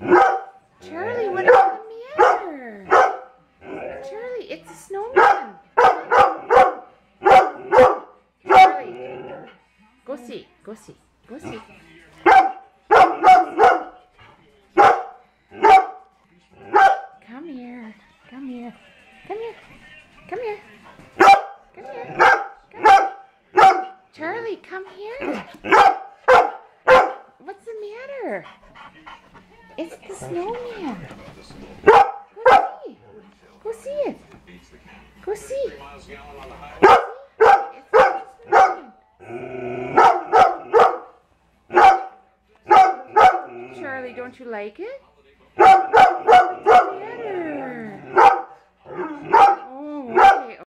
Charlie, what is the matter? Charlie, it's a snowman. Charlie, go see, go see, go see. Come here, come here, come here, come here, come here, come here. Charlie, come here. What's the matter? It's the snowman. Go see. Go see it. Go see. See? It's the snowman. Charlie, don't you like it?